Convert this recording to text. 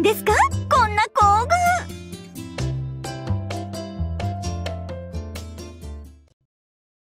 んですか？